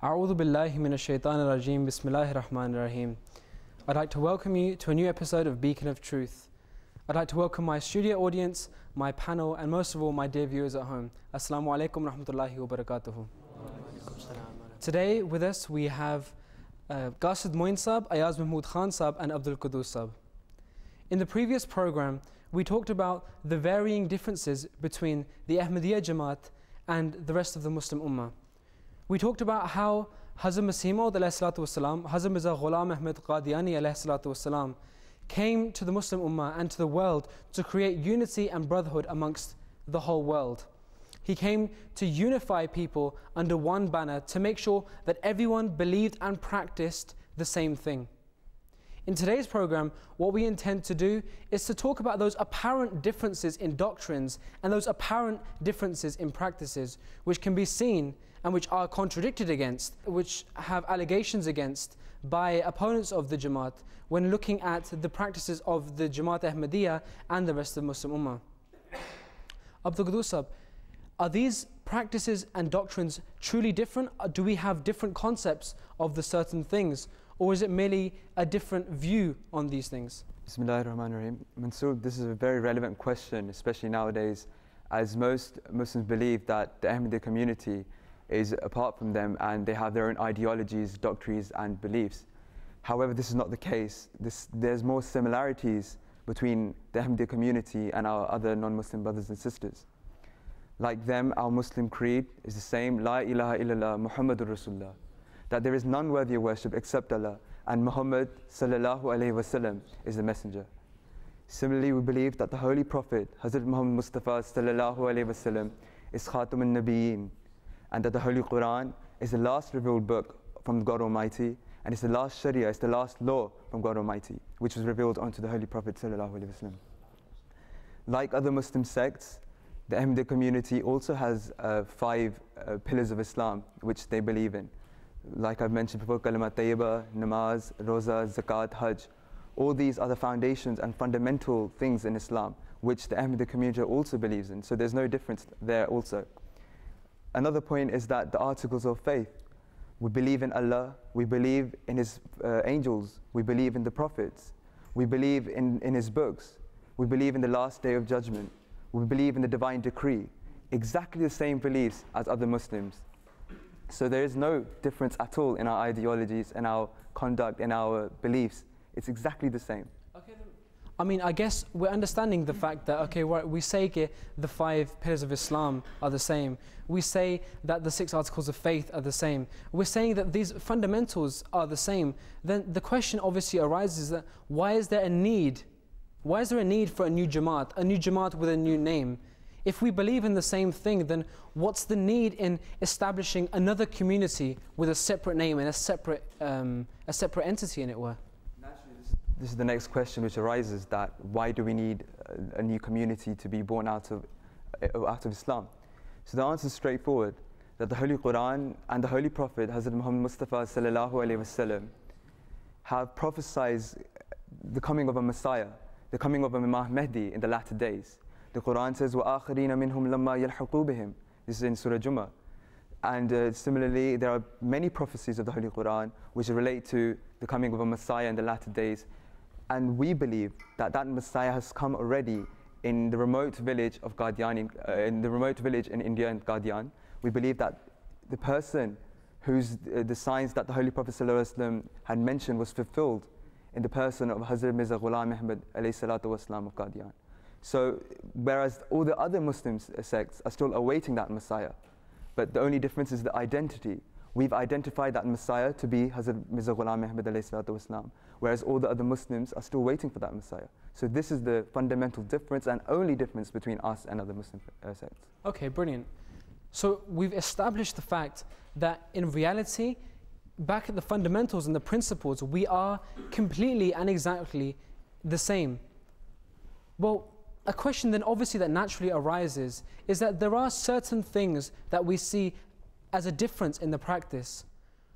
A'udhu billahi minash shaitanir rajim. Bismillahir rahmanir rahim. I'd like to welcome you to a new episode of Beacon of Truth. I'd like to welcome my studio audience, my panel, and most of all, my dear viewers at home. Assalamu alaikum rahmatullahi wa barakatuhu. Today with us we have uh, Qasid Moin Ayaz Mahmood Khan Sab, and Abdul Qudus Sab. In the previous program, we talked about the varying differences between the Ahmadiyya Jamaat and the rest of the Muslim Ummah. We talked about how Hazrat Masih Maud والسلام, Hazrat Mirza Ghulam Ahmed Qadiani والسلام, came to the Muslim Ummah and to the world to create unity and brotherhood amongst the whole world. He came to unify people under one banner to make sure that everyone believed and practiced the same thing. In today's program, what we intend to do is to talk about those apparent differences in doctrines and those apparent differences in practices, which can be seen and which are contradicted against, which have allegations against by opponents of the Jamaat when looking at the practices of the Jamaat Ahmadiyya and the rest of Muslim Ummah. Abdul Qudusab, are these practices and doctrines truly different? Do we have different concepts of the certain things? Or is it merely a different view on these things? Bismillah ar-Rahim. Mansoor, this is a very relevant question, especially nowadays, as most Muslims believe that the Ahmadiyya community is apart from them and they have their own ideologies, doctrines, and beliefs. However, this is not the case. This, there's more similarities between the Ahmadiyya community and our other non-Muslim brothers and sisters. Like them, our Muslim creed is the same, La ilaha illallah Muhammadur Rasulullah that there is none worthy of worship except Allah, and Muhammad sallallahu alaihi wasallam is the messenger. Similarly, we believe that the Holy Prophet, Hazrat Muhammad Mustafa sallallahu alaihi wasallam, is Khatam al-Nabiyyin, and that the Holy Quran is the last revealed book from God Almighty, and it's the last Sharia, it's the last law from God Almighty, which was revealed unto the Holy Prophet wasallam. Like other Muslim sects, the Ahmadiyya community also has uh, five uh, pillars of Islam which they believe in like I've mentioned before, kalimat tayyibah, namaz, roza, zakat, hajj. All these are the foundations and fundamental things in Islam, which the Ahmadi community also believes in. So there's no difference there also. Another point is that the articles of faith, we believe in Allah, we believe in His uh, angels, we believe in the prophets, we believe in, in His books, we believe in the last day of judgment, we believe in the divine decree. Exactly the same beliefs as other Muslims. So there is no difference at all in our ideologies, in our conduct, in our beliefs. It's exactly the same. I mean, I guess we're understanding the fact that, okay, we say the five pillars of Islam are the same. We say that the six articles of faith are the same. We're saying that these fundamentals are the same. Then the question obviously arises that why is there a need? Why is there a need for a new Jamaat, a new Jamaat with a new name? If we believe in the same thing, then what's the need in establishing another community with a separate name and a separate, um, a separate entity in it were? Naturally, this, this is the next question which arises that why do we need a, a new community to be born out of, uh, out of Islam? So the answer is straightforward that the Holy Quran and the Holy Prophet Hazrat Muhammad Mustafa sallallahu alaihi wasallam have prophesied the coming of a Messiah, the coming of a Mahdi in the latter days. The Quran says, وَآخَرِينَ مِنْهُمْ لَمَّا يَلْحَقُوا بِهِمْ This is in Surah Jummah. And uh, similarly, there are many prophecies of the Holy Quran which relate to the coming of a Messiah in the latter days. and we believe that that Messiah has come already in the remote village of in, uh, in the remote village in India in Qadian. We believe that the person whose uh, the signs that the Holy Prophet ﷺ had mentioned was fulfilled in the person of Hazrat Mirza Ghulam Ahmad of Qadian. So, whereas all the other Muslim sects are still awaiting that Messiah, but the only difference is the identity. We've identified that Messiah to be Hazrat Mirza Ghulam Islam, whereas all the other Muslims are still waiting for that Messiah. So this is the fundamental difference and only difference between us and other Muslim uh, sects. Okay, brilliant. So we've established the fact that in reality, back at the fundamentals and the principles, we are completely and exactly the same. Well, a question then obviously that naturally arises is that there are certain things that we see as a difference in the practice.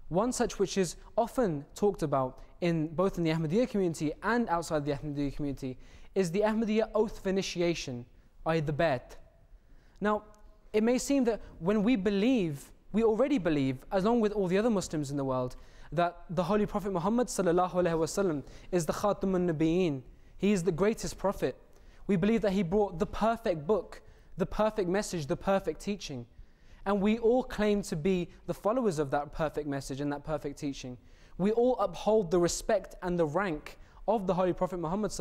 One such which is often talked about in both in the Ahmadiyya community and outside the Ahmadiyya community is the Ahmadiyya oath of initiation, i.e. the bayt. Now, it may seem that when we believe we already believe, along with all the other Muslims in the world, that the Holy Prophet Muhammad wasallam is the Khatamun Nabiyeen. He is the greatest prophet. We believe that he brought the perfect book, the perfect message, the perfect teaching. And we all claim to be the followers of that perfect message and that perfect teaching. We all uphold the respect and the rank of the Holy Prophet Muhammad.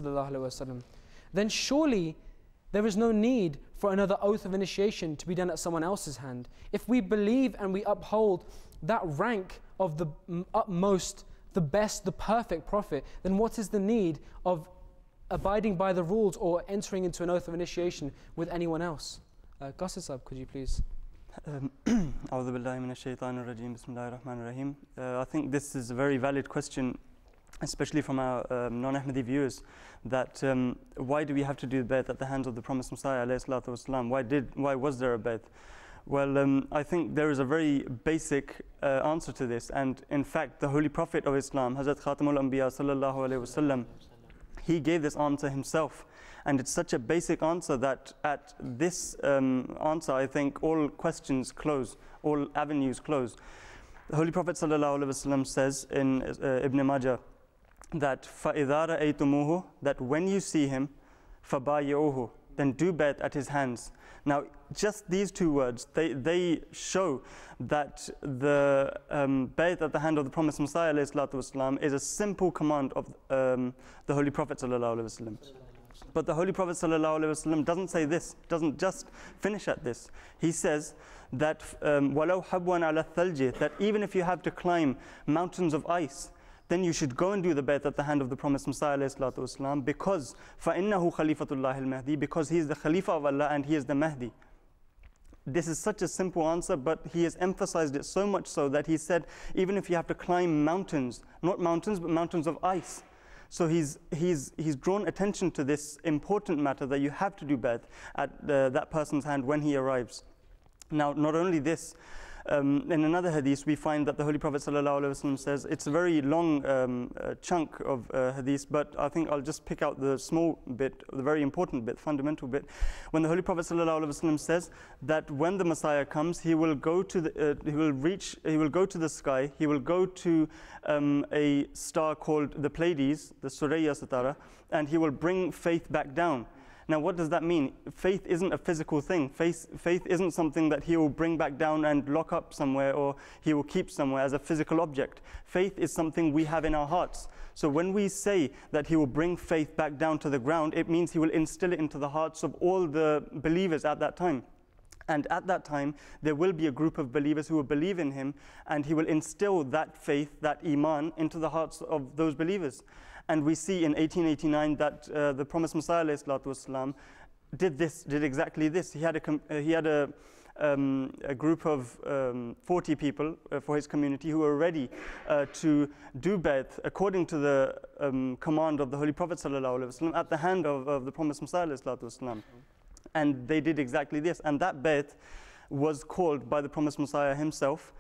Then surely there is no need for another oath of initiation to be done at someone else's hand. If we believe and we uphold that rank of the utmost, the best, the perfect Prophet, then what is the need of abiding by the rules or entering into an oath of initiation with anyone else? Uh, Qassisab, could you please? Um, uh, I think this is a very valid question especially from our um, non-Ahmadi viewers, that um, why do we have to do the bayt at the hands of the promised Messiah والسلام? Why, did, why was there a bayt? Well, um, I think there is a very basic uh, answer to this. And in fact, the Holy Prophet of Islam, Hazrat Khatamul Anbiya sallallahu alayhi wasallam, he gave this answer himself. and it's such a basic answer that at this um, answer, I think all questions close, all avenues close. The Holy Prophet ﷺ says in uh, Ibn Majah that فَإِذَا رَأَيْتُمُوهُ that when you see him, فَبَايِعُوهُ then do bayt at his hands. Now, just these two words, they, they show that the um, bayt at the hand of the promised Messiah والسلام, is a simple command of um, the Holy Prophet. But the Holy Prophet ﷺ doesn't say this, doesn't just finish at this. He says that وَلَوْ حَبْوًا عَلَى الثَّلْجِ that even if you have to climb mountains of ice, then you should go and do the bayt at the hand of the promised Messiah والسلام, because فَإِنَّهُ خَلِيفَةُ اللَّهِ الْمَهْدِي because he is the Khalifa of Allah and he is the Mahdi. This is such a simple answer, but he has emphasized it so much so that he said, even if you have to climb mountains, not mountains, but mountains of ice. so he's, he's, he's drawn attention to this important matter that you have to do bayt at that person's hand when he arrives. Now, not only this, um, in another hadith, we find that the Holy Prophet ﷺ says, it's a very long um, uh, chunk of uh, hadith, but I think I'll just pick out the small bit, the very important bit, fundamental bit. When the Holy Prophet ﷺ says that when the Messiah comes, he will go to the, uh, he will reach, he will go to the sky, he will go to um, a star called the Pleiades, the Suraya Sitara, and he will bring faith back down. Now, what does that mean? Faith isn't a physical thing. Faith, faith isn't something that he will bring back down and lock up somewhere or he will keep somewhere as a physical object. Faith is something we have in our hearts. So when we say that he will bring faith back down to the ground, it means he will instill it into the hearts of all the believers at that time. And at that time, there will be a group of believers who will believe in him, and he will instill that faith, that iman, into the hearts of those believers. And we see in 1889 that uh, the promised Messiah والسلام, did this, did exactly this. He had a, uh, he had a, um, a group of um, 40 people uh, for his community who were ready uh, to do bayt according to the um, command of the Holy Prophet وسلم, at the hand of, of the promised Messiah والسلام. And they did exactly this. And that bayt was called by the promised Messiah himself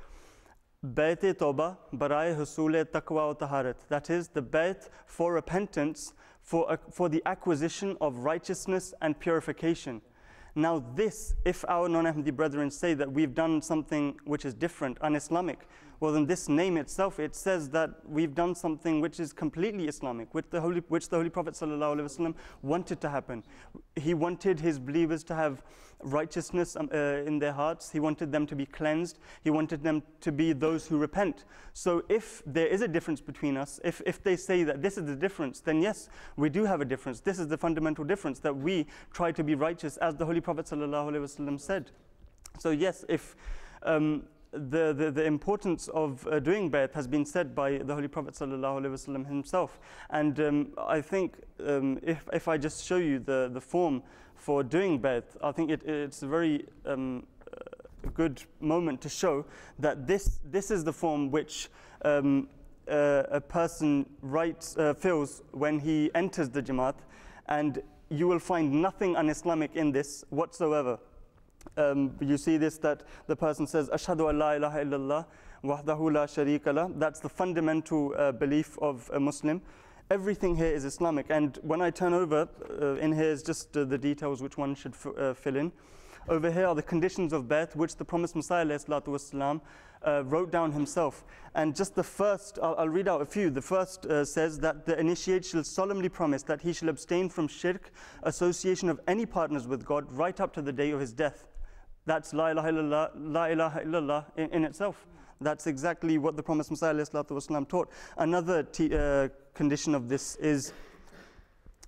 Toba Husule Taqwa Taharat. That is the bayt for repentance, for, for the acquisition of righteousness and purification. Now, this, if our non Ahmadi brethren say that we've done something which is different, un Islamic, well, then this name itself, it says that we've done something which is completely Islamic, which the Holy, which the Holy Prophet ﷺ wanted to happen. He wanted his believers to have righteousness um, uh, in their hearts. He wanted them to be cleansed. He wanted them to be those who repent. So if there is a difference between us, if, if they say that this is the difference, then yes, we do have a difference. This is the fundamental difference, that we try to be righteous as the Holy Prophet ﷺ said. So yes, if um, the, the, the, importance of uh, doing bayt has been said by the Holy Prophet ﷺ himself. And um, I think um, if, if I just show you the, the form for doing bayt, I think it, it's a very um, uh, good moment to show that this, this is the form which um, uh, a person writes, uh, fills when he enters the Jamaat. And you will find nothing un-Islamic in this whatsoever um, you see this that the person says, Ashhadu an la ilaha illallah, wahdahu la sharika la. That's the fundamental uh, belief of a Muslim. Everything here is Islamic. And when I turn over, uh, in here is just uh, the details which one should uh, fill in. Over here are the conditions of Bai'at, which the promised Messiah والسلام, uh, wrote down himself. And just the first, I'll, I'll read out a few. The first uh, says that the initiate shall solemnly promise that he shall abstain from shirk, association of any partners with God, right up to the day of his death. That's la ilaha illallah, la ilaha illallah in, in itself. That's exactly what the promised Messiah ﷺ taught. Another uh, condition of this is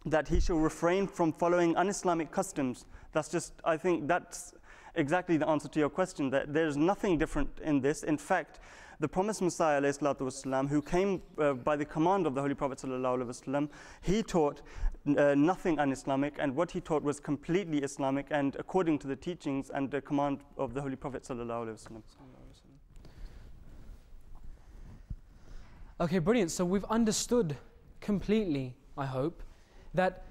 that he shall refrain from following un Islamic customs. That's just, I think, that's exactly the answer to your question that there's nothing different in this. In fact, the promised Messiah, والسلام, who came uh, by the command of the Holy Prophet, وسلم, he taught uh, nothing un Islamic, and what he taught was completely Islamic and according to the teachings and the command of the Holy Prophet. Okay, brilliant. So we've understood completely, I hope, that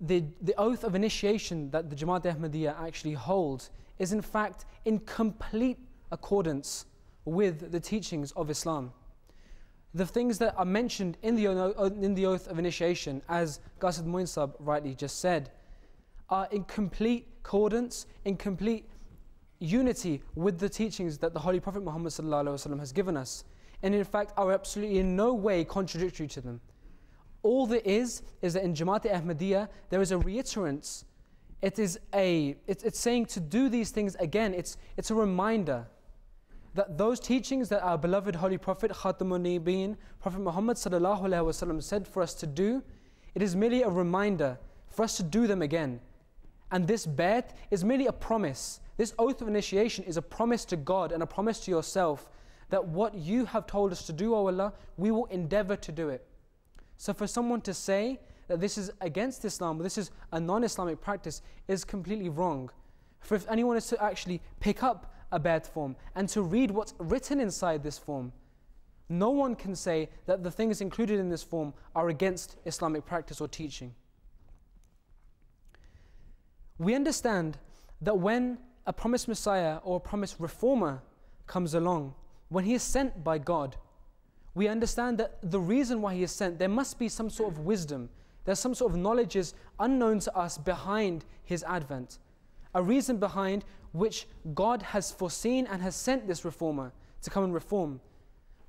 the, the oath of initiation that the Jamaat Ahmadiyya actually holds is in fact in complete accordance with the teachings of Islam. The things that are mentioned in the, uh, in the oath of initiation, as Qasid Moinsab rightly just said, are in complete accordance, in complete unity with the teachings that the Holy Prophet Muhammad has given us, and in fact are absolutely in no way contradictory to them. All there is is that in Jamaat Ahmadiyya there is a reiterance. It is a it's, it's saying to do these things again. It's it's a reminder that those teachings that our beloved Holy Prophet Khatamun Nabiyyin, Prophet Muhammad said for us to do, it is merely a reminder for us to do them again. And this bai'at is merely a promise. This oath of initiation is a promise to God and a promise to yourself that what you have told us to do, O Allah, we will endeavor to do it. So for someone to say that this is against Islam, this is a non-Islamic practice, is completely wrong. For if anyone is to actually pick up a bad form and to read what's written inside this form, no one can say that the things included in this form are against Islamic practice or teaching. We understand that when a promised Messiah or a promised reformer comes along, when he is sent by God, we understand that the reason why he is sent, there must be some sort of wisdom. There's some sort of knowledges unknown to us behind his advent. A reason behind which God has foreseen and has sent this reformer to come and reform.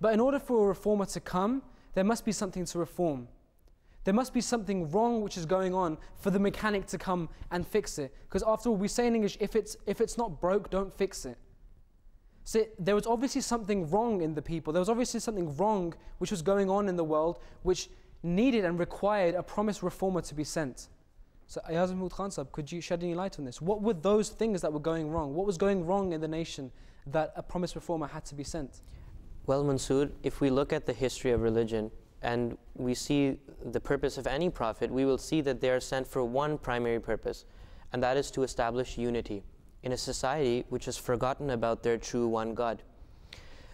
But in order for a reformer to come, there must be something to reform. There must be something wrong which is going on for the mechanic to come and fix it. Because after all, we say in English, if it's, if it's not broke, don't fix it. So there was obviously something wrong in the people. There was obviously something wrong which was going on in the world which needed and required a promised reformer to be sent. So Ayaz Mahmood Khan Sahib, could you shed any light on this? What were those things that were going wrong? What was going wrong in the nation that a promised reformer had to be sent? Well, Mansoor, if we look at the history of religion and we see the purpose of any prophet, we will see that they are sent for one primary purpose, and that is to establish unity in a society which has forgotten about their true one God.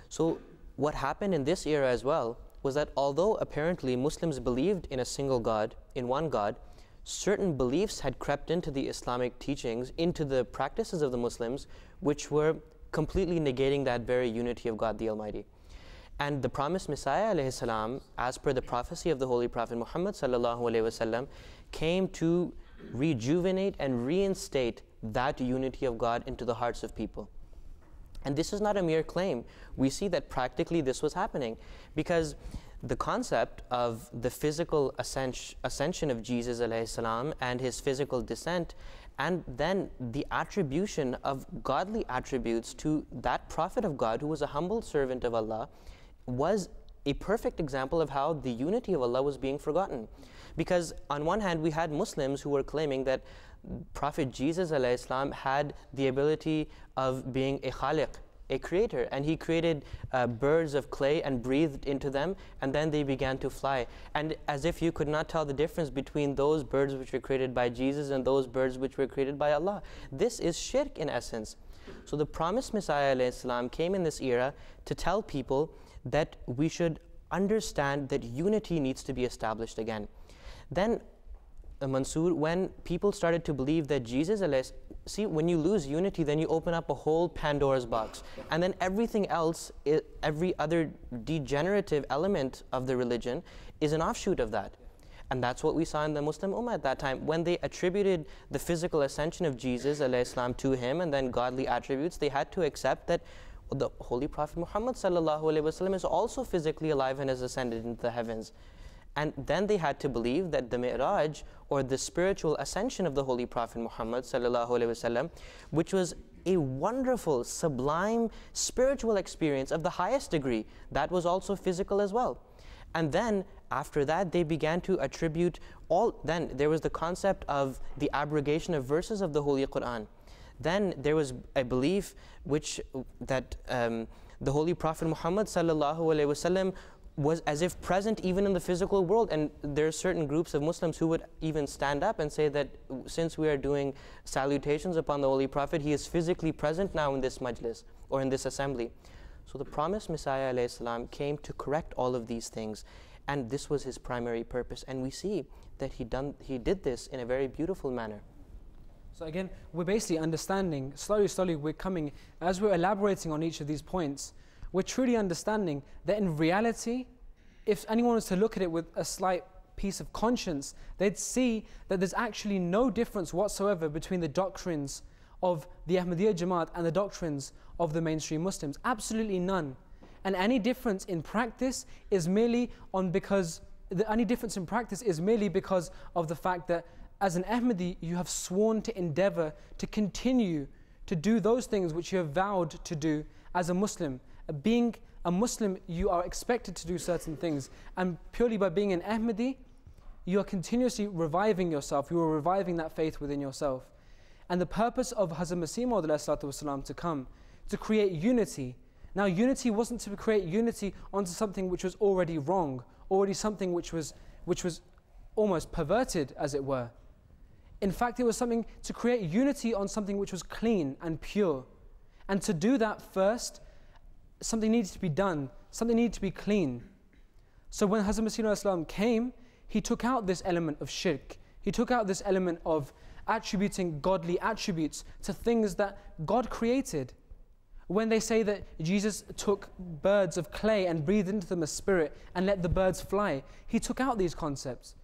So, what happened in this era as well was that although apparently Muslims believed in a single God, in one God, certain beliefs had crept into the Islamic teachings, into the practices of the Muslims, which were completely negating that very unity of God the Almighty. And the promised Messiah, السلام, as per the prophecy of the Holy Prophet Muhammad, وسلم, came to rejuvenate and reinstate that unity of God into the hearts of people. And this is not a mere claim. We see that practically this was happening because the concept of the physical ascension of Jesus salam and his physical descent and then the attribution of godly attributes to that prophet of God who was a humble servant of Allah was a perfect example of how the unity of Allah was being forgotten. Because on one hand, we had Muslims who were claiming that Prophet Jesus Islam had the ability of being a khaliq, a creator, and he created uh, birds of clay and breathed into them, and then they began to fly. And as if you could not tell the difference between those birds which were created by Jesus and those birds which were created by Allah. This is shirk in essence. So the promised Messiah Islam came in this era to tell people that we should understand that unity needs to be established again. Then uh, Mansoor, when people started to believe that Jesus, see, when you lose unity, then you open up a whole Pandora's box. And then everything else, every other degenerative element of the religion is an offshoot of that. And that's what we saw in the Muslim Ummah at that time. When they attributed the physical ascension of Jesus السلام, to him and then godly attributes, they had to accept that the Holy Prophet Muhammad وسلم, is also physically alive and has ascended into the heavens. And then they had to believe that the Mi'raj or the spiritual ascension of the Holy Prophet Muhammad وسلم, which was a wonderful, sublime spiritual experience of the highest degree, that was also physical as well. And then after that, they began to attribute all, then there was the concept of the abrogation of verses of the Holy Quran. Then there was a belief which that um, the Holy Prophet Muhammad wasallam was as if present even in the physical world. And there are certain groups of Muslims who would even stand up and say that since we are doing salutations upon the Holy Prophet, he is physically present now in this majlis or in this assembly. So the promised Messiah السلام, came to correct all of these things. And this was his primary purpose. And we see that he, done, he did this in a very beautiful manner. So again, we're basically understanding, slowly, slowly, we're coming, as we're elaborating on each of these points, we're truly understanding that in reality, if anyone was to look at it with a slight piece of conscience, they'd see that there's actually no difference whatsoever between the doctrines of the Ahmadiyya Jamaat and the doctrines of the mainstream Muslims. Absolutely none. And any difference in practice is merely on because the any difference in practice is merely because of the fact that as an Ahmadi you have sworn to endeavor to continue to do those things which you have vowed to do as a Muslim. Being a Muslim, you are expected to do certain things, and purely by being an Ahmadi, you are continuously reviving yourself, you are reviving that faith within yourself. And the purpose of Hazrat Masih Maud to come, to create unity now, unity wasn't to create unity onto something which was already wrong, already something which was, which was almost perverted, as it were. In fact, it was something to create unity on something which was clean and pure. And to do that first, something needed to be done, something needed to be clean. So when Hazrat Masih came, he took out this element of shirk. He took out this element of attributing godly attributes to things that God created. When they say that Jesus took birds of clay and breathed into them a spirit and let the birds fly, he took out these concepts.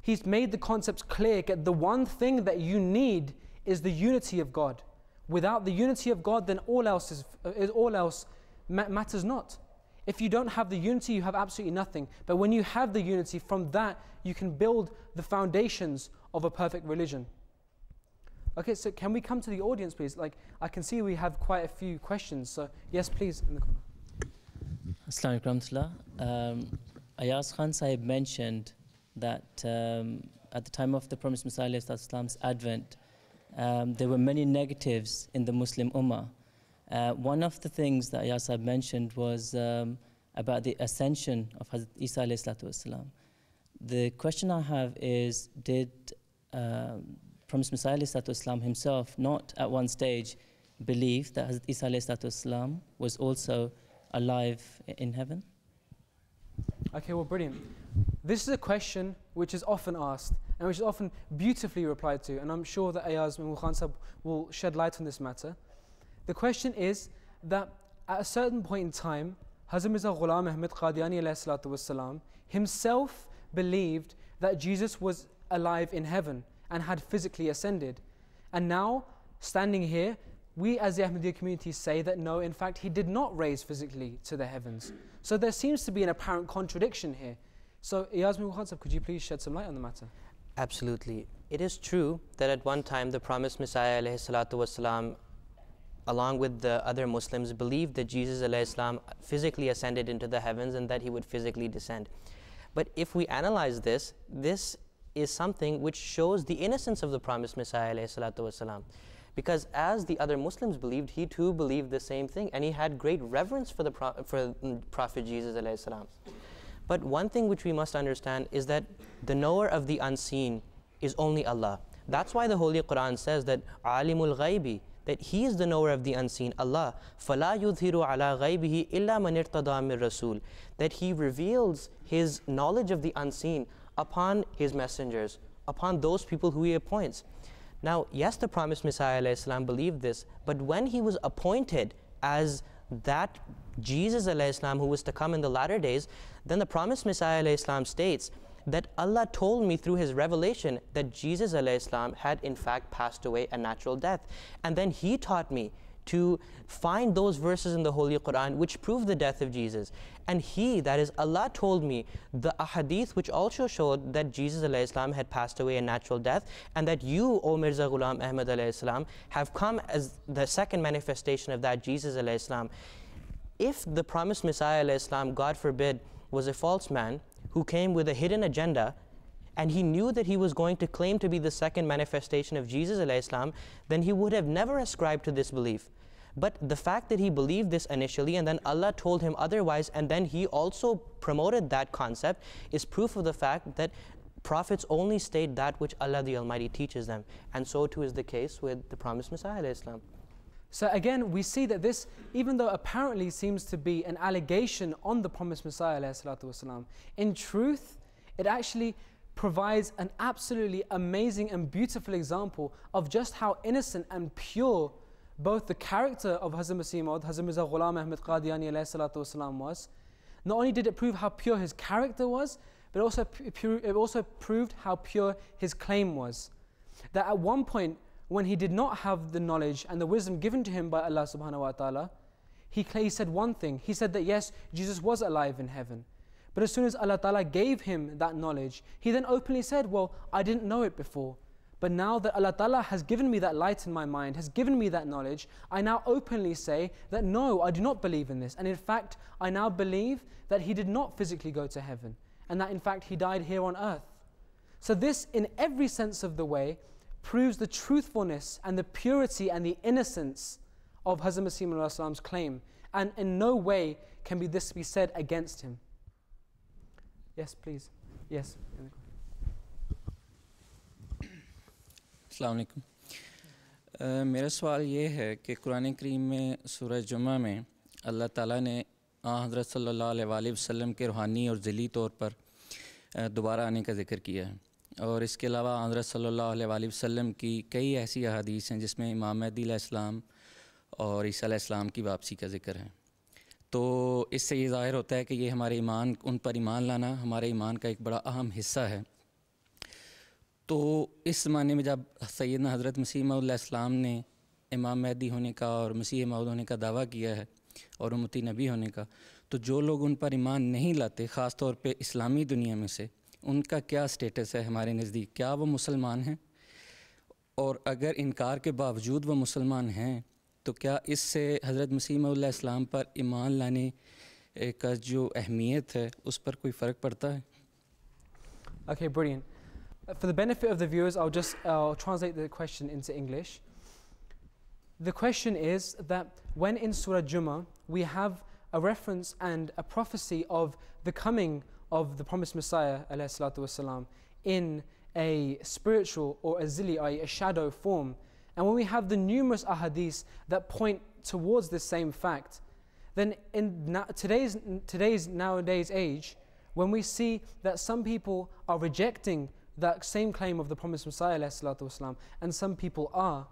He's made the concepts clear. That the one thing that you need is the unity of God. Without the unity of God, then all else, is, is all else matters not. If you don't have the unity, you have absolutely nothing. But when you have the unity, from that you can build the foundations of a perfect religion. Okay, so can we come to the audience, please? Like, I can see we have quite a few questions. So, yes, please, in the corner. Assalamu alaikum. Um, Ayaz Khan Sahib mentioned that um, at the time of the promised Messiah Islam's advent, um, there were many negatives in the Muslim Ummah. Uh, one of the things that Ayaz Sahib mentioned was um, about the ascension of Hazrat Isa. The question I have is Did um, Promised Messiah Islam himself not at one stage believe that Hazrat Isa Islam was also alive in heaven? Okay, well, brilliant. This is a question which is often asked and which is often beautifully replied to, and I'm sure that Ayaz Khan will shed light on this matter. The question is that at a certain point in time, Hazrat Mirza Ghulam Ahmad Qadiani himself believed that Jesus was alive in heaven and had physically ascended. And now, standing here, we as the Ahmadiyya community say that no, in fact, he did not raise physically to the heavens. So there seems to be an apparent contradiction here. So, Yasmin Khansab, could you please shed some light on the matter? Absolutely. It is true that at one time the promised Messiah والسلام, along with the other Muslims, believed that Jesus والسلام, physically ascended into the heavens and that he would physically descend. But if we analyze this, this is something which shows the innocence of the promised Messiah والسلام. Because as the other Muslims believed, he too believed the same thing and he had great reverence for the Pro for Prophet Jesus والسلام. But one thing which we must understand is that the knower of the unseen is only Allah. That's why the Holy Quran says that Alimul Ghaibi, that He is the knower of the unseen, Allah. فَلَا يُظْهِرُ عَلَى غَيْبِهِ إِلَّا مَنِ ارْتَضَى مِن رَسُولٍ That He reveals His knowledge of the unseen upon his messengers, upon those people who he appoints. Now, yes, the promised Messiah السلام, believed this, but when he was appointed as that Jesus السلام, who was to come in the latter days, then the promised Messiah السلام, states that Allah told me through His revelation that Jesus Islam had in fact passed away a natural death. And then He taught me to find those verses in the Holy Quran which prove the death of Jesus. And He, that is Allah, told me the ahadith which also showed that Jesus Islam had passed away a natural death, and that you, O Mirza Ghulam Ahmad Islam, have come as the second manifestation of that Jesus Islam. If the promised Messiah Islam, God forbid, was a false man who came with a hidden agenda and he knew that he was going to claim to be the second manifestation of Jesus Islam, then he would have never ascribed to this belief. But the fact that he believed this initially and then Allah told him otherwise, and then he also promoted that concept, is proof of the fact that prophets only state that which Allah the Almighty teaches them. And so too is the case with the promised Messiah. Islam. So again, we see that this, even though apparently seems to be an allegation on the promised Messiah, والسلام, in truth, it actually provides an absolutely amazing and beautiful example of just how innocent and pure both the character of Hazrat Masih Maud, Hazrat Mirza Ghulam Ahmad Qadiani والسلام, was. Not only did it prove how pure his character was, but also it also proved how pure his claim was. That at one point, when he did not have the knowledge and the wisdom given to him by Allah subhanahu wa ta'ala, he, he said one thing. He said that yes, Jesus was alive in heaven. But as soon as Allah Ta'ala gave him that knowledge, he then openly said, Well, I didn't know it before. But now that Allah Ta'ala has given me that light in my mind, has given me that knowledge, I now openly say that no, I do not believe in this. And in fact, I now believe that he did not physically go to heaven, and that in fact he died here on earth. So, this, in every sense of the way, proves the truthfulness and the purity and the innocence of Hazrat Masih's claim. And in no way can be this be said against him. Yes, please. Yes. अलैक्म मेरा सवाल ये है कि कुरान करीम में सूरह जुमा में अल्लाह ताला ने हज़रत सल्लल्लाहु अलैहि वसल्लम के रूहानी और ज़िली तौर पर दोबारा आने का ज़िक्र किया है اور اس کے علاوہ حضرت صلی اللہ علیہ وآلہ وسلم کی کئی ایسی احادیث ہیں جس میں امام مہدی علیہ السلام اور عیسیٰ علیہ السلام کی واپسی کا ذکر ہے۔ تو اس سے یہ ظاہر ہوتا ہے کہ یہ ہمارے ایمان، ان پر ایمان لانا ہمارے ایمان کا ایک بڑا اہم حصہ ہے۔ تو اس زمانے میں جب سیدنا حضرت مسیح علیہ السلام نے امام مہدی ہونے کا اور مسیح مود ہونے کا دعویٰ کیا ہے اور امتی نبی ہونے کا، تو جو لوگ ان پر ایمان نہیں لاتے، خاص طور پہ اسلامی دنیا میں سے ان کا کیا سٹیٹس ہے ہمارے نزدیک؟ کیا وہ مسلمان ہیں؟ اور اگر انکار کے باوجود وہ مسلمان ہیں، تو کیا اس سے حضرت مسیم اللہ السلام پر ایمان لانے کا جو اہمیت ہے، اس پر کوئی فرق پڑتا ہے؟ Okay brethren for the benefit of the viewers I'll just translate the question in English the question is that when in Surah Jumuah we have a reference and a prophecy of the coming of the promised Messiah والسلام, in a spiritual or a zili, i.e., a shadow form. And when we have the numerous ahadiths that point towards this same fact, then in na- today's, today's nowadays age, when we see that some people are rejecting that same claim of the promised Messiah والسلام, and some people are,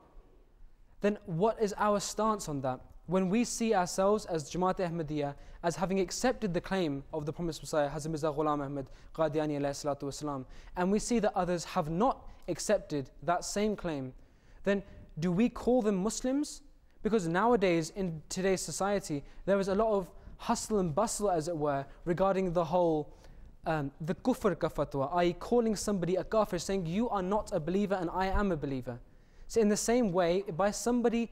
then what is our stance on that? when we see ourselves as Jamaat Ahmadiyya as having accepted the claim of the promised Messiah, Hazrat Mirza Ghulam Ahmad Qadiani والسلام, and we see that others have not accepted that same claim, then do we call them Muslims? Because nowadays in today's society, there is a lot of hustle and bustle, as it were, regarding the whole um, the kufr ka fatwa, i.e., calling somebody a kafir, saying you are not a believer and I am a believer. So, in the same way, by somebody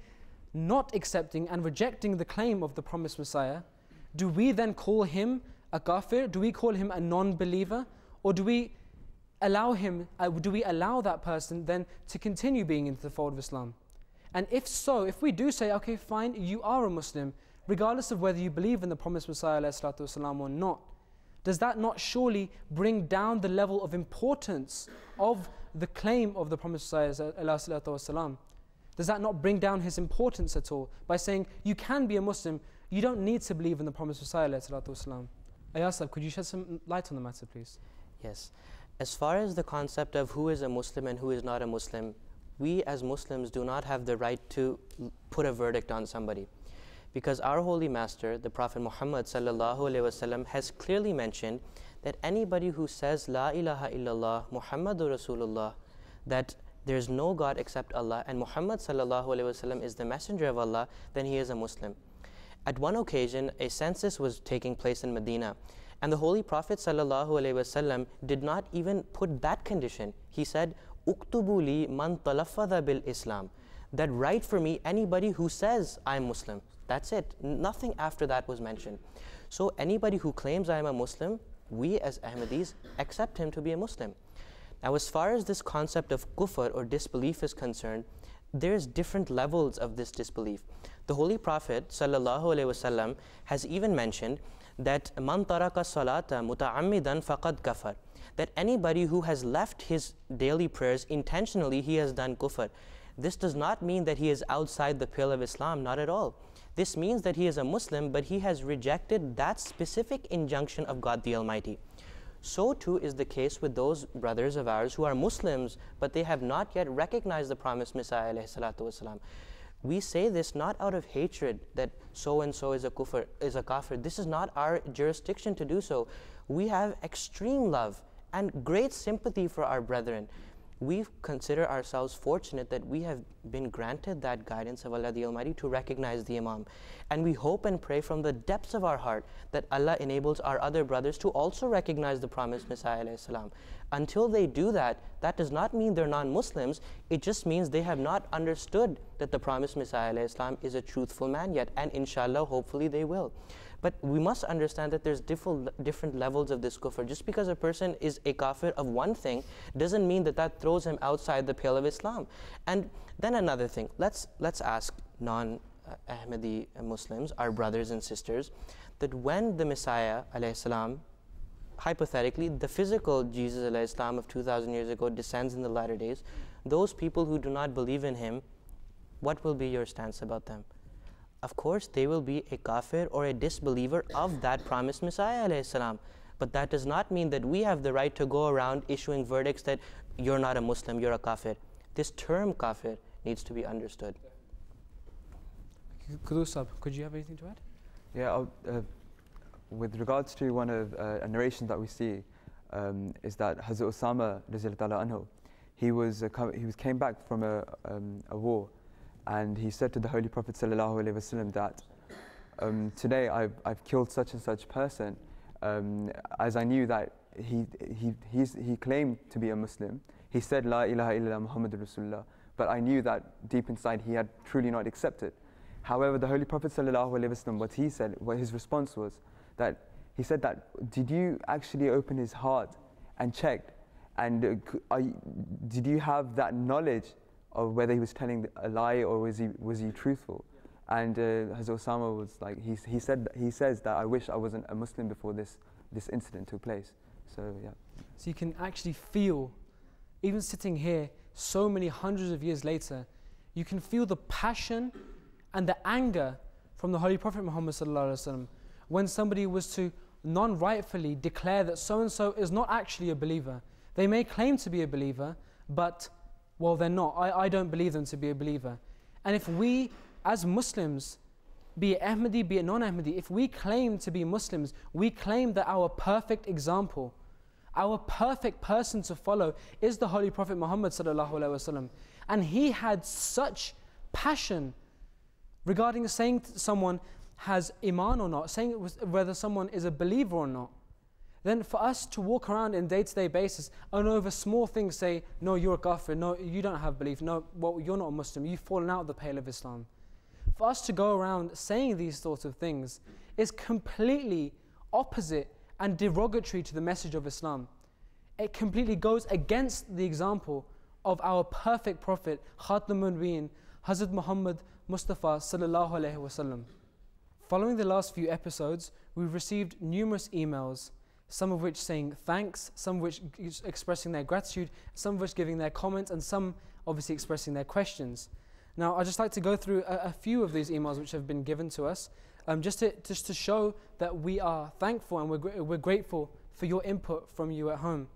not accepting and rejecting the claim of the promised Messiah, do we then call him a kafir? Do we call him a non believer? Or do we allow him, uh, do we allow that person then to continue being into the fold of Islam? And if so, if we do say, okay, fine, you are a Muslim, regardless of whether you believe in the promised Messiah والسلام, or not, does that not surely bring down the level of importance of the claim of the promised Messiah? والسلام? does that not bring down his importance at all by saying you can be a Muslim, you don't need to believe in the promised Messiah? Ayasab, could you shed some light on the matter, please? Yes. As far as the concept of who is a Muslim and who is not a Muslim, we as Muslims do not have the right to put a verdict on somebody. Because our holy master, the Prophet Muhammad has clearly mentioned that anybody who says La ilaha illallah Muhammadur Rasulullah, that there's no God except Allah and Muhammad wasallam is the messenger of Allah, then he is a Muslim. At one occasion, a census was taking place in Medina, and the Holy Prophet wasallam did not even put that condition. He said, "Uktubuli man bil Islam." That write for me anybody who says I'm Muslim. That's it. Nothing after that was mentioned. So anybody who claims I am a Muslim, we as Ahmadis accept him to be a Muslim. Now, as far as this concept of kufr or disbelief is concerned, there's different levels of this disbelief. The Holy Prophet wasallam has even mentioned that man taraka salata muta'ammidan faqad kafar. That anybody who has left his daily prayers intentionally, he has done kufr. This does not mean that he is outside the pale of Islam, not at all. This means that he is a Muslim, but he has rejected that specific injunction of God the Almighty. So too is the case with those brothers of ours who are Muslims, but they have not yet recognized the promised Messiah. والسلام. We say this not out of hatred that so and so is a kufr, is a kafir. This is not our jurisdiction to do so. We have extreme love and great sympathy for our brethren we consider ourselves fortunate that we have been granted that guidance of Allah the Almighty to recognize the Imam. And we hope and pray from the depths of our heart that Allah enables our other brothers to also recognize the promised Messiah. Until they do that, that does not mean they're non Muslims, it just means they have not understood that the promised Messiah is a truthful man yet. And inshallah, hopefully, they will. But we must understand that there's different, different levels of this kufr. Just because a person is a kafir of one thing doesn't mean that that throws him outside the pale of Islam. And then another thing, let's, let's ask non Ahmadi Muslims, our brothers and sisters, that when the Messiah, salam, hypothetically, the physical Jesus salam, of 2,000 years ago descends in the latter days, those people who do not believe in him, what will be your stance about them? Of course they will be a kafir or a disbeliever of that promised Messiah salam. But that does not mean that we have the right to go around issuing verdicts that you're not a Muslim, you're a kafir. This term kafir needs to be understood. Kudusab, could you have anything to add? Yeah, uh, with regards to one of uh, a narration that we see, um, is that Hazrat Osama anhu, he was uh, he was came back from a, um, a war and he said to the Holy Prophet ﷺ that um, today I've, I've killed such and such person um, as I knew that he, he, he claimed to be a Muslim. He said, La ilaha illallah Muhammad Rasulullah, but I knew that deep inside he had truly not accepted. However, the Holy Prophet ﷺ, what he said, what his response was, that he said that, did you actually open his heart and checked? And uh, did you have that knowledge of whether he was telling a lie or was he, was he truthful. And uh, Hazrat Osama was like, he, he, said, he says that I wish I wasn't a Muslim before this, this incident took place. So, yeah. So you can actually feel, even sitting here so many hundreds of years later, you can feel the passion and the anger from the Holy Prophet Muhammad when somebody was to non rightfully declare that so and so is not actually a believer. They may claim to be a believer, but well, they're not. I, I don't believe them to be a believer. And if we, as Muslims, be it Ahmadi, be it non Ahmadi, if we claim to be Muslims, we claim that our perfect example, our perfect person to follow is the Holy Prophet Muhammad. And he had such passion regarding saying someone has Iman or not, saying whether someone is a believer or not then for us to walk around in day-to-day basis and over small things say, no, you're a kafir, no, you don't have belief, no, well, you're not a Muslim, you've fallen out of the pale of Islam. For us to go around saying these sorts of things is completely opposite and derogatory to the message of Islam. It completely goes against the example of our perfect Prophet, Khatamun Nabiyyin, Hazrat Muhammad Mustafa sallallahu alaihi wasallam. Following the last few episodes, we've received numerous emails some of which saying thanks, some of which expressing their gratitude, some of which giving their comments, and some obviously expressing their questions. Now, I'd just like to go through a, a few of these emails which have been given to us, um, just, to, just to show that we are thankful and we're, gr- we're grateful for your input from you at home.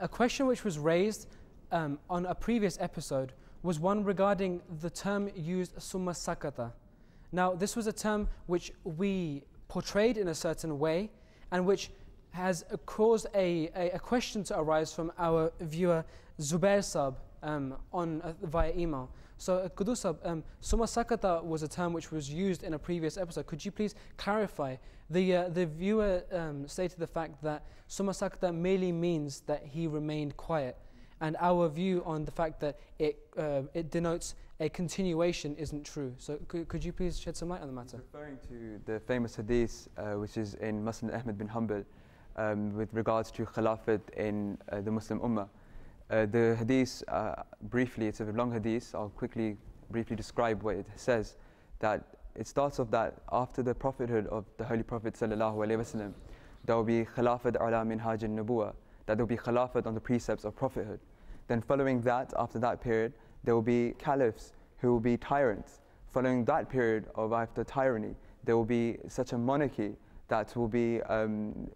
A question which was raised um, on a previous episode was one regarding the term used summa sakata. Now, this was a term which we portrayed in a certain way and which has caused a, a, a question to arise from our viewer Zubair Sab um, on uh, via email. So, uh, Qudus Sab, um, Summa Sakata was a term which was used in a previous episode. Could you please clarify? The, uh, the viewer um, stated the fact that Summa Sakata merely means that he remained quiet. And our view on the fact that it, uh, it denotes a continuation isn't true. So, could, could you please shed some light on the matter? Referring to the famous hadith, uh, which is in Musnad Ahmed bin Hanbal, um, with regards to Khilafat in uh, the Muslim Ummah. Uh, the hadith, uh, briefly, it's a long hadith. I'll quickly, briefly describe what it says. That it starts off that after the prophethood of the Holy Prophet wasallam, there will be khilafat ala minhaj al-nubuwa, that there will be khilafat on the precepts of prophethood. Then following that, after that period, there will be caliphs who will be tyrants. Following that period of after tyranny, there will be such a monarchy that will be, um,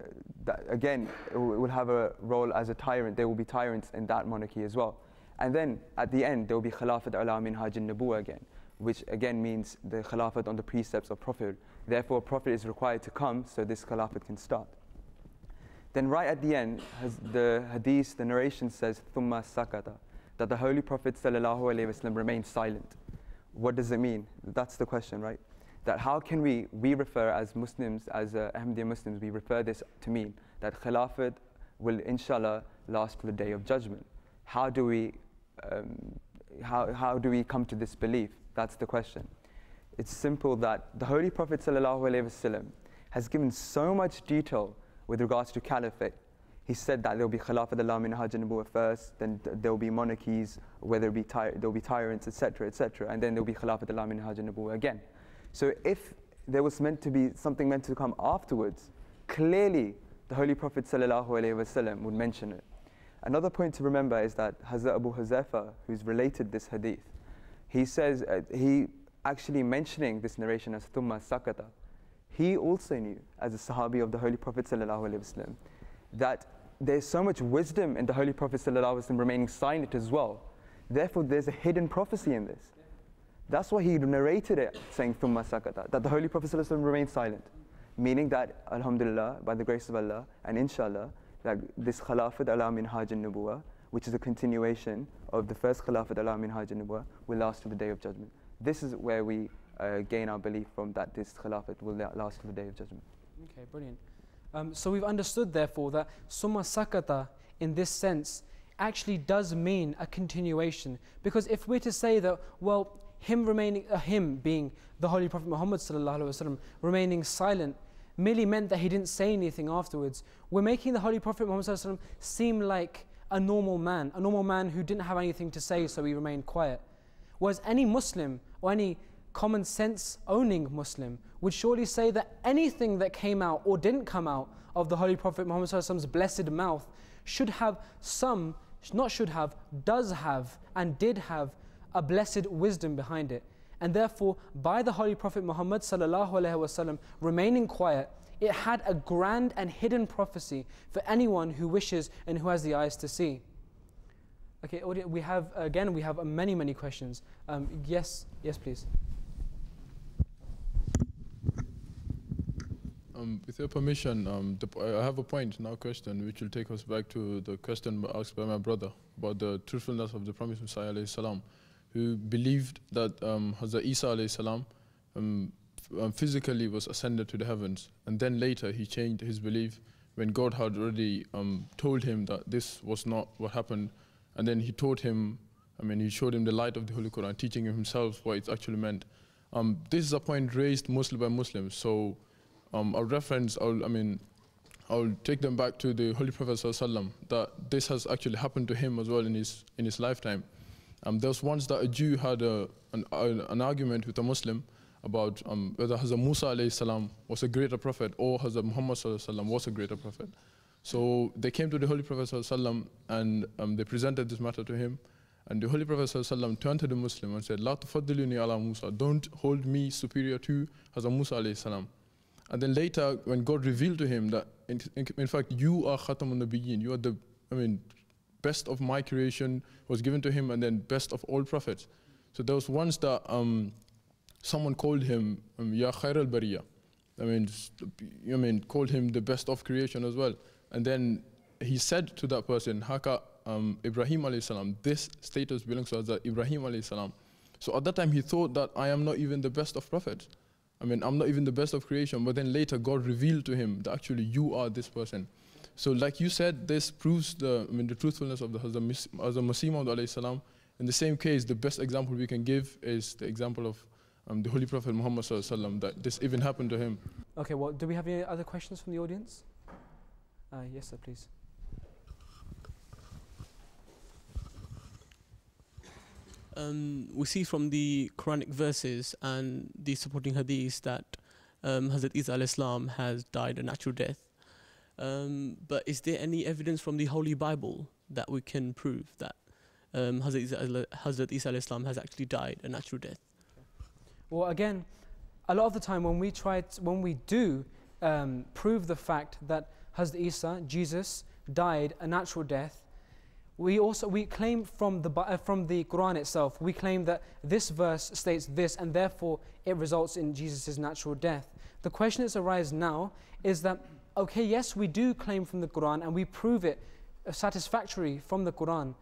that again, will have a role as a tyrant. There will be tyrants in that monarchy as well. And then at the end, there will be Khilafat ala minhaj al again, which again means the Khilafat on the precepts of Prophet. Therefore, Prophet is required to come so this Khilafat can start. Then right at the end, the hadith, the narration says, Thumma sakata, that the Holy Prophet ﷺ remained silent. What does it mean? That's the question, right? That how can we, we refer as Muslims, as uh, Ahmadiyya Muslims, we refer this to mean that Khilafat will inshallah last to the day of judgment. How do we, um, how, how do we come to this belief? That's the question. It's simple that the Holy Prophet ﷺ has given so much detail with regards to caliphate. He said that there will be Khilafat ala minhaj first, then there will be monarchies, whether it be ty- there will be tyrants, etc., etc., and then there will be Khilafat ala minhaj again. So if there was meant to be something meant to come afterwards, clearly the Holy Prophet ﷺ would mention it. Another point to remember is that Hazrat Abu Huzaifa, who's related this hadith, he says, uh, he actually mentioning this narration as Thumma Sakata, he also knew, as a Sahabi of the Holy Prophet ﷺ, that there's so much wisdom in the Holy Prophet ﷺ remaining silent as well. Therefore, there's a hidden prophecy in this. That's why he narrated it, saying Thumma sakata, that the Holy Prophet remained silent. Meaning that, Alhamdulillah, by the grace of Allah, and inshallah, that this Khilafat ala minhaj nubuwa which is a continuation of the first Khilafat ala minhaj nubuwa will last to the day of judgment. This is where we uh, gain our belief from that this Khilafat will last to the day of judgment. Okay, brilliant. Um, so we've understood, therefore, that Summa Sakata, in this sense, actually does mean a continuation. Because if we're to say that, well, him remaining, uh, him being the Holy Prophet Muhammad وسلم, remaining silent merely meant that he didn't say anything afterwards. We're making the Holy Prophet Muhammad وسلم, seem like a normal man, a normal man who didn't have anything to say, so he remained quiet. Whereas any Muslim or any common sense owning Muslim would surely say that anything that came out or didn't come out of the Holy Prophet Muhammad's blessed mouth should have some, not should have, does have, and did have a blessed wisdom behind it. And therefore, by the Holy Prophet Muhammad wasallam remaining quiet, it had a grand and hidden prophecy for anyone who wishes and who has the eyes to see. Okay, we have again we have many many questions. Um, yes, yes, please. Um, with your permission, um, I have a point now question which will take us back to the question asked by my brother about the truthfulness of the promised Messiah salam who believed that um, Hazrat Isa salam, um, um, physically was ascended to the heavens. And then later he changed his belief when God had already um, told him that this was not what happened. And then he taught him, I mean, he showed him the light of the Holy Quran, teaching him himself what it actually meant. Um, this is a point raised mostly by Muslims. So um, I'll reference, I'll, I mean, I'll take them back to the Holy Prophet that this has actually happened to him as well in his, in his lifetime. Um, there was once that a Jew had a, an, an, argument with a Muslim about um, whether Hazrat Musa salam was a greater prophet or Hazrat Muhammad sallam was a greater prophet. So they came to the Holy Prophet sallam and um, they presented this matter to him. And the Holy Prophet sallam turned to the Muslim and said, La tufaddiluni ala Musa, don't hold me superior to Hazrat Musa salam. And then later, when God revealed to him that, in, in, in fact, you are Khatam Khatamun Nabiyyin, you are the, I mean, best of my creation was given to him, and then best of all prophets. So there was once that um, someone called him um, Ya Khair al Bariya, I mean, I mean, called him the best of creation as well. And then he said to that person, Haka um, Ibrahim alayhi salam, this status belongs to Hazrat Ibrahim alayhi salam. So at that time he thought that I am not even the best of prophets. I mean, I'm not even the best of creation. But then later God revealed to him that actually you are this person. So like you said, this proves the, I mean, the truthfulness of the Hazrat Masih Maud alayhi salam. In the same case, the best example we can give is the example of um, the Holy Prophet Muhammad sallallahu that this even happened to him. Okay, well, do we have any other questions from the audience? Uh, yes, sir, please. um, we see from the Quranic verses and the supporting hadiths that um, Hazrat Isa al Islam has died a natural death. Um, but is there any evidence from the Holy Bible that we can prove that um, Hazrat Isa, al- Hazrat Isa al Islam has actually died a natural death? Well, again, a lot of the time when we try, to, when we do um, prove the fact that Hazrat Isa, Jesus, died a natural death, we also we claim from the uh, from the Quran itself. We claim that this verse states this, and therefore it results in Jesus' natural death. The question that's arises now is that okay, yes, we do claim from the Quran, and we prove it uh, satisfactory from the Quran,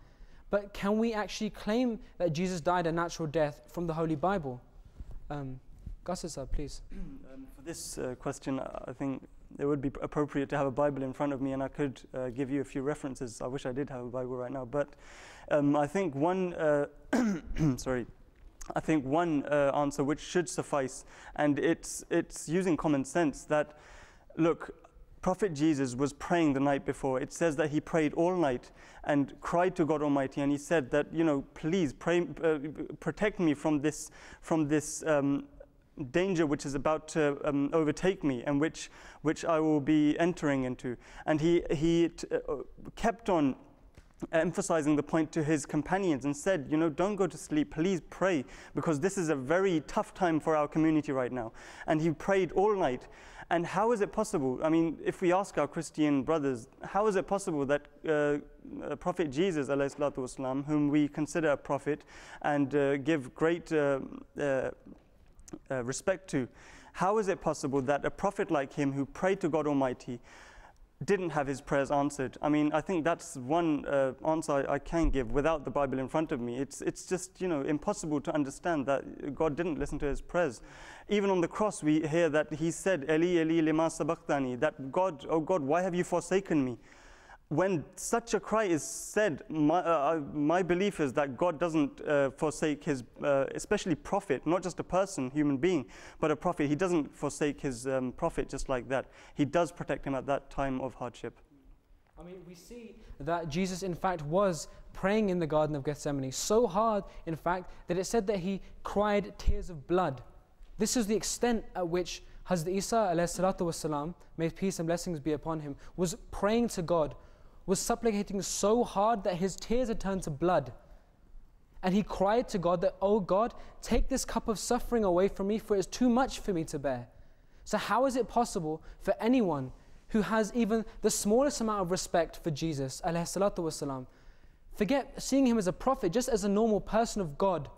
but can we actually claim that Jesus died a natural death from the Holy Bible? Um, please. Um, for this uh, question, I think it would be appropriate to have a Bible in front of me, and I could uh, give you a few references. I wish I did have a Bible right now, but um, I think one, uh, sorry, I think one uh, answer which should suffice, and it's it's using common sense that, look. Prophet Jesus was praying the night before. It says that he prayed all night and cried to God Almighty, and he said that you know, please pray, uh, protect me from this, from this um, danger which is about to um, overtake me and which, which I will be entering into. And he, he uh, kept on emphasizing the point to his companions and said, you know, don't go to sleep, please pray, because this is a very tough time for our community right now. And he prayed all night. And how is it possible? I mean, if we ask our Christian brothers, how is it possible that uh, Prophet Jesus, wasalam, whom we consider a prophet and uh, give great uh, uh, uh, respect to, how is it possible that a prophet like him who prayed to God Almighty didn't have his prayers answered? I mean, I think that's one uh, answer I, I can give without the Bible in front of me. It's, it's just, you know, impossible to understand that God didn't listen to his prayers. Even on the cross, we hear that he said, Eli, Eli, lima sabachthani, that God, oh God, why have you forsaken me? When such a cry is said, my, uh, my belief is that God doesn't uh, forsake his, uh, especially prophet, not just a person, human being, but a prophet. He doesn't forsake his um, prophet just like that. He does protect him at that time of hardship. I mean, we see that Jesus, in fact, was praying in the Garden of Gethsemane so hard, in fact, that it said that he cried tears of blood. This is the extent at which Hazrat Isa, wasalam, may peace and blessings be upon him, was praying to God, was supplicating so hard that his tears had turned to blood. And he cried to God that, Oh God, take this cup of suffering away from me, for it is too much for me to bear. So, how is it possible for anyone who has even the smallest amount of respect for Jesus, والسلام, forget seeing him as a prophet, just as a normal person of God,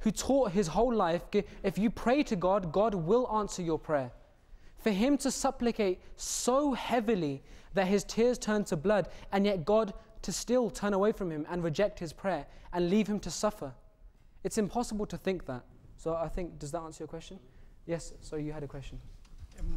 who taught his whole life, "G- if you pray to God, God will answer your prayer. For him to supplicate so heavily that his tears turn to blood, and yet God to still turn away from him and reject his prayer and leave him to suffer. It's impossible to think that. So I think, does that answer your question? Yes, so you had a question.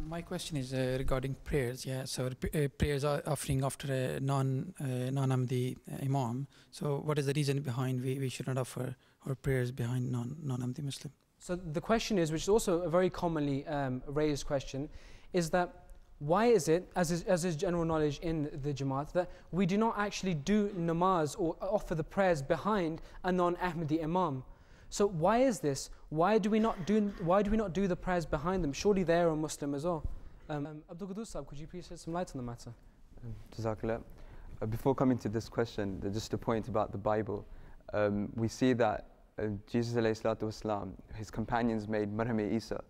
My question is uh, regarding prayers. Yeah, so uh, prayers are offering after a non uh, non Ahmadi uh, Imam. So what is the reason behind we, we should not offer our prayers behind non non Ahmadi Muslim? So the question is, which is also a very commonly um, raised question, is that why is it, as is, as is general knowledge in the Jamaat, that we do not actually do namaz or offer the prayers behind a non-Ahmadi Imam? So why is this? Why do we not do, why do, we not do the prayers behind them? Surely they are a Muslim as well. Um, um, Abdul Qudus Sahib, could you please shed some light on the matter? Um, Jazakallah. Uh, before coming to this question, just a point about the Bible. Um, we see that uh, Jesus wasalam, his companions made marham Isa.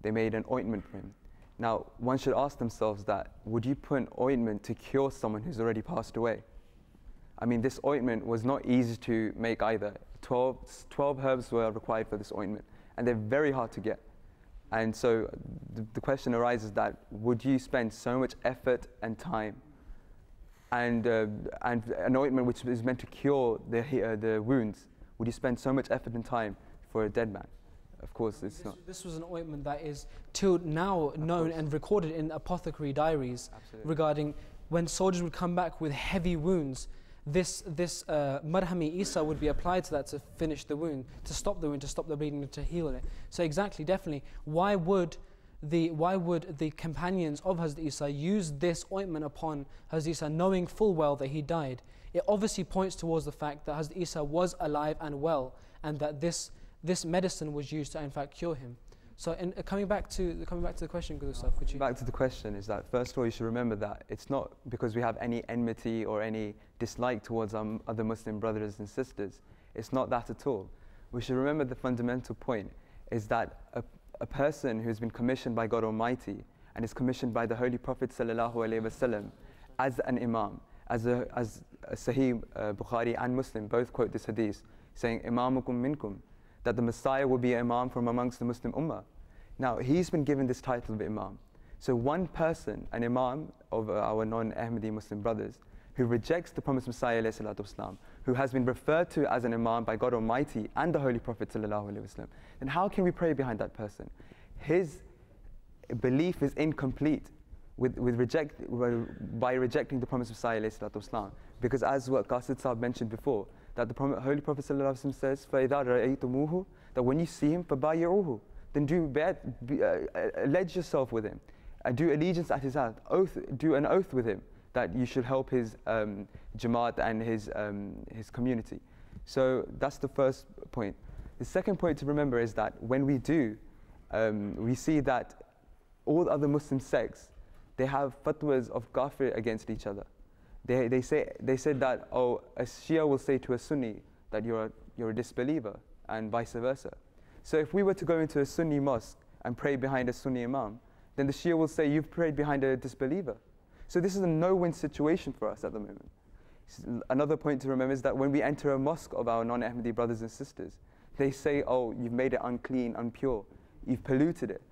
They made an ointment for him. Now, one should ask themselves that, would you put an ointment to cure someone who's already passed away? I mean, this ointment was not easy to make either. 12, 12 herbs were required for this ointment, and they're very hard to get. And so the, the question arises that would you spend so much effort and time and, uh, and an ointment which is meant to cure the, uh, the wounds, would you spend so much effort and time for a dead man? Of course, it's This, not. this was an ointment that is till now known course. and recorded in apothecary diaries Absolutely. regarding when soldiers would come back with heavy wounds. This this uh, marhami isa would be applied to that to finish the wound, to stop the wound, to stop the bleeding, to heal it. So exactly, definitely, why would the why would the companions of Hazrat Isa use this ointment upon Hazrat Isa, knowing full well that he died? It obviously points towards the fact that Hazrat Isa was alive and well, and that this this medicine was used to in fact cure him. So, in, uh, coming back to coming back to the question, could you? Back to the question is that first of all, you should remember that it's not because we have any enmity or any dislike towards our other Muslim brothers and sisters. It's not that at all. We should remember the fundamental point is that a, a person who's been commissioned by God Almighty and is commissioned by the Holy Prophet sallallahu wasallam as an imam, as a as a Sahih uh, Bukhari and Muslim both quote this hadith saying imamukum minkum that the Messiah will be an imam from amongst the Muslim ummah. Now, he's been given this title of Imam. So, one person, an Imam of uh, our non Ahmadi Muslim brothers, who rejects the promised Messiah, والسلام, who has been referred to as an Imam by God Almighty and the Holy Prophet, وسلم, then how can we pray behind that person? His belief is incomplete with, with reject, well, by rejecting the promised Messiah, والسلام, because as what Qasid Saab mentioned before, that the Prophet, Holy Prophet ﷺ says, فَإِذَا رَأَيْتُمُوهُ That when you see him, فَبَايِعُوهُ Then do bet, be, uh, uh, alledge yourself with him. And do allegiance at his hand. Oath, do an oath with him that you should help his um, Jamaat and his, um, his community. So that's the first point. The second point to remember is that when we do, um, we see that all other Muslim sects, they have fatwas of kafir against each other. They, they, say, they said that, oh, a Shia will say to a Sunni that you're a, you're a disbeliever, and vice versa. So if we were to go into a Sunni mosque and pray behind a Sunni imam, then the Shia will say, you've prayed behind a disbeliever. So this is a no-win situation for us at the moment. Another point to remember is that when we enter a mosque of our non-Ahmadi brothers and sisters, they say, oh, you've made it unclean, unpure, you've polluted it.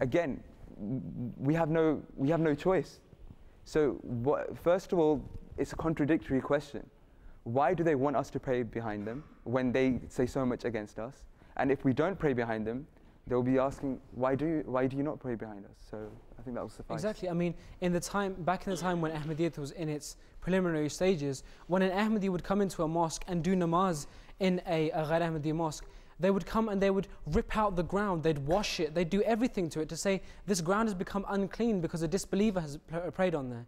Again, we have no, we have no choice. So, what, first of all, it's a contradictory question. Why do they want us to pray behind them when they say so much against us? And if we don't pray behind them, they'll be asking, why do you, why do you not pray behind us? So, I think that will suffice. Exactly. I mean, in the time back in the time when Ahmadiyyat was in its preliminary stages, when an Ahmadi would come into a mosque and do namaz in a, a Ahmadi mosque, they would come and they would rip out the ground, they'd wash it, they'd do everything to it to say this ground has become unclean because a disbeliever has pr- prayed on there.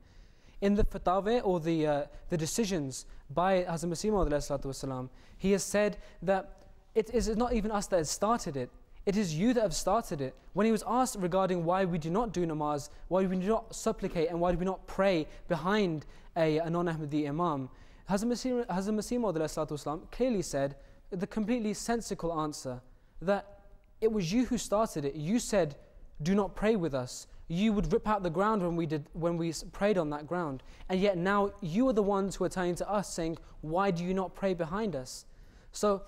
In the fatwa or the, uh, the decisions by Hazrat Masih he has said that it is not even us that has started it. It is you that have started it. When he was asked regarding why we do not do namaz, why we do not supplicate, and why do we not pray behind a, a non Ahmadi Imam, Hazrat Masih clearly said the completely sensical answer that it was you who started it. You said, Do not pray with us. You would rip out the ground when we, did, when we prayed on that ground. And yet now you are the ones who are turning to us saying, Why do you not pray behind us? So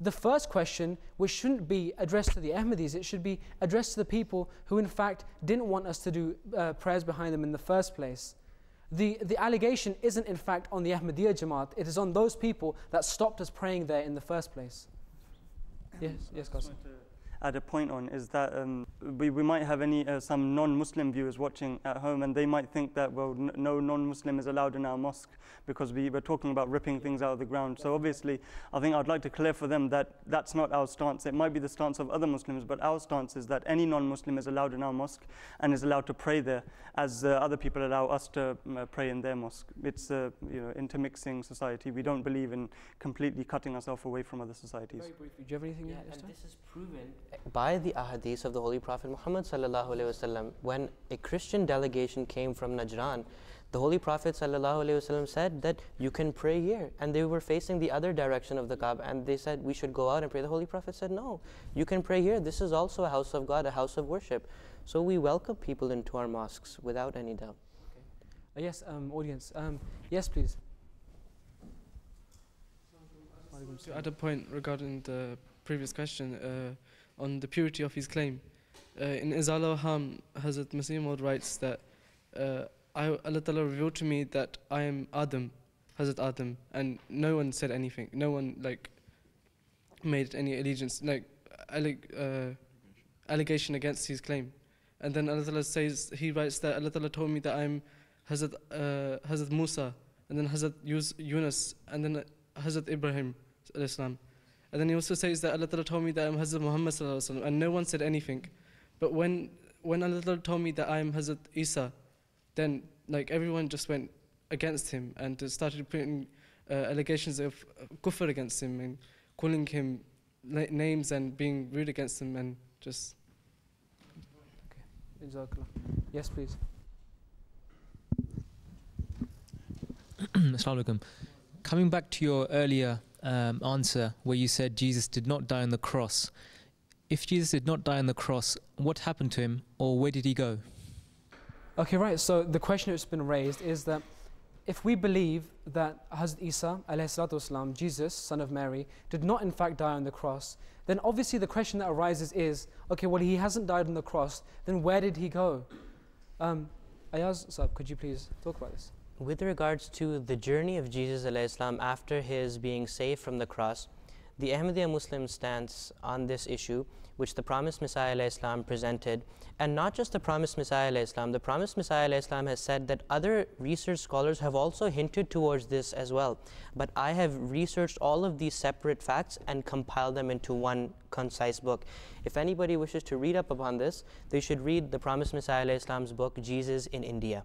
the first question, which shouldn't be addressed to the Ahmadis, it should be addressed to the people who, in fact, didn't want us to do uh, prayers behind them in the first place. The, the allegation isn't, in fact, on the Ahmadiyya Jamaat, it is on those people that stopped us praying there in the first place. Yes, yes, Qasim. Add a point on is that um, we, we might have any uh, some non-Muslim viewers watching at home, and they might think that well, n- no non-Muslim is allowed in our mosque because we were talking about ripping things out of the ground. So obviously, I think I'd like to clear for them that that's not our stance. It might be the stance of other Muslims, but our stance is that any non-Muslim is allowed in our mosque and is allowed to pray there, as uh, other people allow us to uh, pray in their mosque. It's a you know intermixing society. We don't believe in completely cutting ourselves away from other societies. Very briefly, do you have anything Yeah, yet and this is proven by the ahadith of the Holy Prophet Muhammad sallallahu alaihi wasallam. When a Christian delegation came from Najran, the Holy Prophet sallallahu alaihi wasallam said that you can pray here, and they were facing the other direction of the Kaaba, and they said we should go out and pray. The Holy Prophet said no, you can pray here. This is also a house of God, a house of worship. So we welcome people into our mosques without any doubt. Uh, yes, um, audience. Um, yes, please. To add a point regarding the previous question uh, on the purity of his claim, uh, in Izala Auham, Hazrat Masih writes that uh, I, Allah Ta'ala revealed to me that I am Adam, Hazrat Adam, and no one said anything. No one like made any allegiance, like alleg- uh, allegation against his claim. And then Allah Ta'ala says, He writes that Allah Ta'ala told me that I'm Hazrat, uh, Hazrat Musa, and then Hazrat Yunus, and then Hazrat Ibrahim, Islam. And then he also says that Allah Ta'ala told me that I'm Hazrat Muhammad, sallallahu alaihi wasallam, and no one said anything. But when, when Allah Ta'ala told me that I'm Hazrat Isa, then like everyone just went against him and started putting uh, allegations of kufr against him and calling him na- names and being rude against him and just Jazakallah. Yes, please. Assalamu alaikum. Coming back to your earlier um, answer where you said Jesus did not die on the cross, if Jesus did not die on the cross, what happened to him or where did he go? Okay, right. So the question that's been raised is that if we believe that Hazrat Isa, wasalam, Jesus, son of Mary, did not in fact die on the cross, then obviously the question that arises is, okay, well he hasn't died on the cross, then where did he go? Um, Ayaz, Saab, could you please talk about this? With regards to the journey of Jesus salam after his being saved from the cross, the Ahmadiyya Muslim stance on this issue, which the promised Messiah salam presented, and not just the promised Messiah salam, the promised Messiah salam has said that other research scholars have also hinted towards this as well. But I have researched all of these separate facts and compiled them into one concise book. If anybody wishes to read up upon this, they should read the promised Messiah salam's book, Jesus in India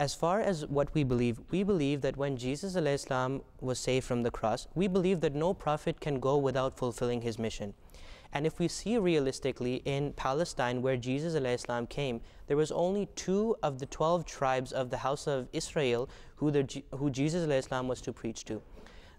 as far as what we believe, we believe that when Jesus Islam was saved from the cross, we believe that no prophet can go without fulfilling his mission. And if we see realistically in Palestine where Jesus Islam came, there was only two of the 12 tribes of the house of Israel who, the, who Jesus Islam was to preach to.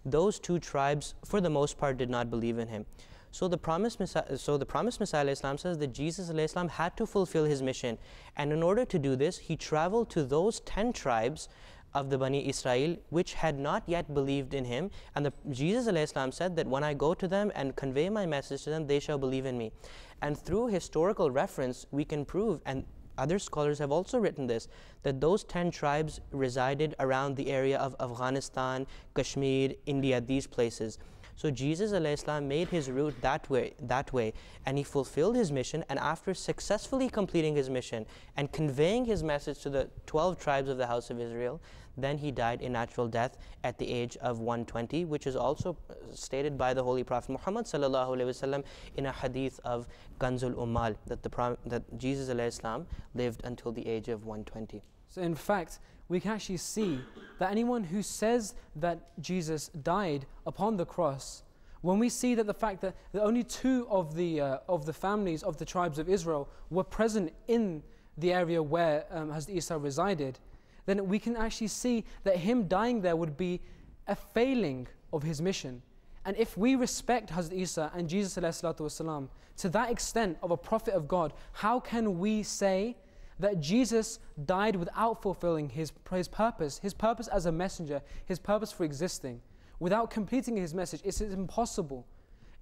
Those two tribes, for the most part, did not believe in him. So the promised Messiah, so the promised Messiah Islam says that Jesus Islam had to fulfill his mission, and in order to do this, he traveled to those ten tribes of the Bani Israel which had not yet believed in him. And the, Jesus Islam said that when I go to them and convey my message to them, they shall believe in me. And through historical reference, we can prove and other scholars have also written this that those 10 tribes resided around the area of Afghanistan, Kashmir, India, these places. So Jesus Islam made his route that way, that way, and he fulfilled his mission. And after successfully completing his mission and conveying his message to the 12 tribes of the house of Israel, then he died a natural death at the age of 120, which is also uh, stated by the Holy Prophet Muhammad wasallam in a hadith of Kanzul Ummal that the that Jesus Islam lived until the age of 120. So, in fact, we can actually see that anyone who says that Jesus died upon the cross, when we see that the fact that the only two of the, uh, of the families of the tribes of Israel were present in the area where um, Hazrat Isa resided, then we can actually see that him dying there would be a failing of his mission. And if we respect Hazrat Isa and Jesus والسلام, to that extent of a prophet of God, how can we say that Jesus died without fulfilling his, his purpose, his purpose as a messenger, his purpose for existing, without completing his message? It's impossible.